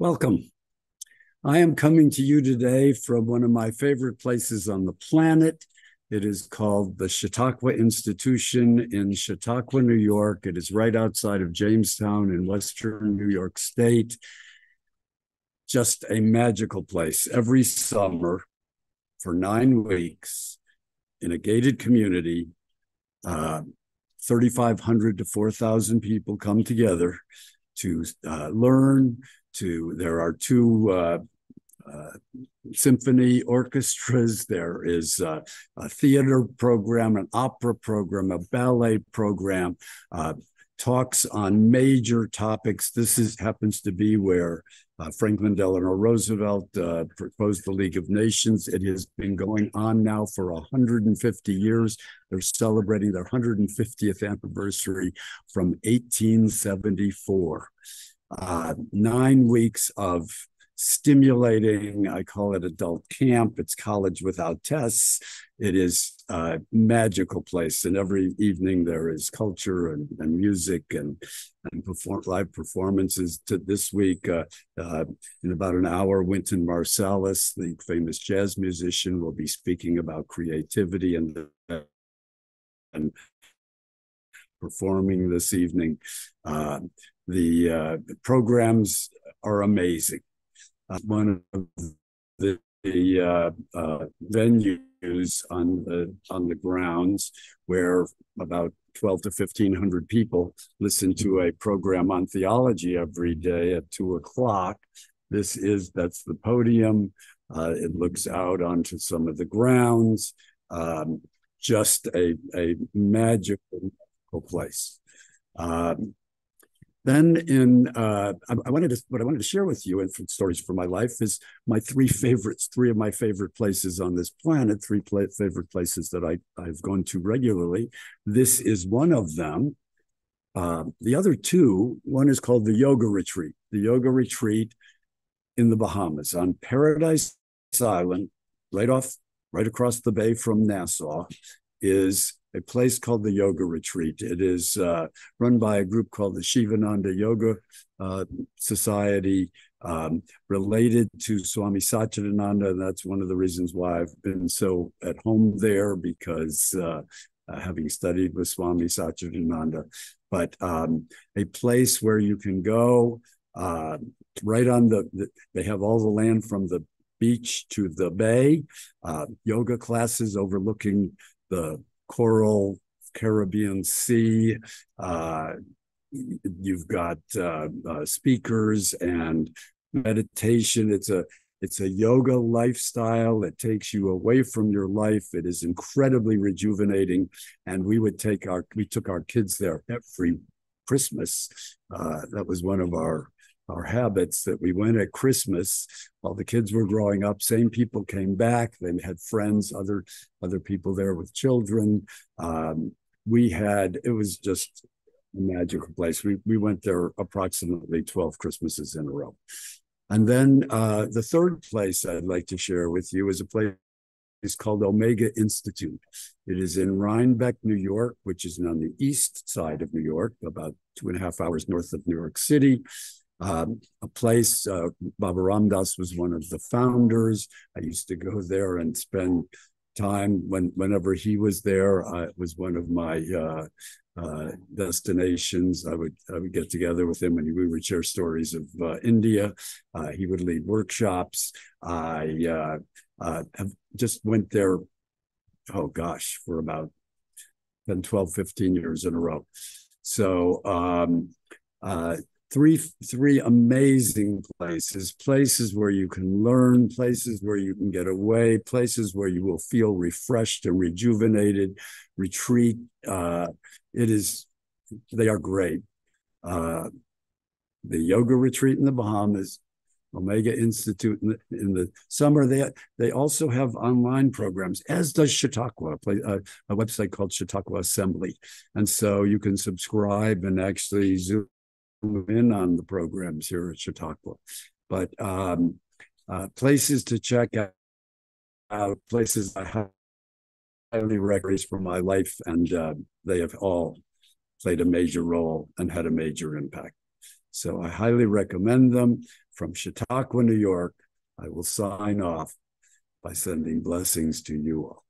Welcome. I am coming to you today from one of my favorite places on the planet. It is called the Chautauqua Institution in Chautauqua, New York. It is right outside of Jamestown in Western New York State. Just a magical place. Every summer for nine weeks in a gated community, uh, 3,500 to 4,000 people come together to uh, learn, to there are two uh, uh, symphony orchestras. There is a theater program, an opera program, a ballet program, uh, talks on major topics. This is happens to be where uh, Franklin Delano Roosevelt uh, proposed the League of Nations. It has been going on now for 150 years. They're celebrating their 150th anniversary from 1874 uh, nine weeks of stimulating. I call it adult camp. It's college without tests. It is a magical place. And every evening there is culture and, and music and, and perform, live performances. To this week, uh, uh, in about an hour, Wynton Marsalis, the famous jazz musician, will be speaking about creativity and, and performing this evening. Uh, the, uh, programs are amazing. Uh, one of the, the uh, uh, venues on the on the grounds where about 12 to 1500 people listen to a program on theology every day at two o'clock. This is that's the podium. Uh, it looks out onto some of the grounds. Um, just a, a magical place. Um, then in uh, I, I, wanted to what I wanted to share with you and stories for my life is my three favorites, three of my favorite places on this planet, three favorite places that I I've gone to regularly. This is one of them. Uh, the other two, one is called the Yoga Retreat. The Yoga Retreat in the Bahamas on Paradise Island, right off, right across the bay from Nassau, is a place called the Yoga Retreat. It is uh, run by a group called the Shivananda Yoga uh, Society, um, related to Swami Satchidananda. And that's one of the reasons why I've been so at home there because uh, uh having studied with Swami Satchidananda. But um, a place where you can go uh, right on the, the, they have all the land from the beach to the bay, uh, yoga classes overlooking the coral Caribbean Sea. Uh, you've got uh, uh, speakers and meditation. It's a it's a yoga lifestyle that takes you away from your life. It is incredibly rejuvenating, and we would take our we took our kids there every Christmas. Uh, that was one of our our habits that we went at Christmas while the kids were growing up. Same people came back. They had friends, other other people there with children. Um, we had it was just a magical place. We we went there approximately twelve Christmases in a row. And then uh, the third place I'd like to share with you is a place is called Omega Institute. It is in Rhinebeck, New York, which is on the east side of New York, about two and a half hours north of New York City um, a place. Uh, Baba Ram Dass was one of the founders. I used to go there and spend time when whenever he was there. Uh, it was one of my uh, uh, destinations. I would I would get together with him and we would share stories of uh, India. Uh, he would lead workshops. I uh, just went there. Oh gosh, for about 10, 12, 15 years in a row. So um, three three amazing places places where you can learn places where you can get away places where you will feel refreshed and rejuvenated retreat uh, it is they are great. Uh, the yoga retreat in the bahamas omega institute in the, in the, summer they they also have online programs as does chautauqua a, a website called chautauqua assembly. And so you can subscribe and actually zoom in on the programs here at Chautauqua. But um, uh, places to check out, places I highly recommend for my life, and uh, they have all played a major role and had a major impact. So I highly recommend them from Chautauqua, New York, I will sign off by sending blessings to you all.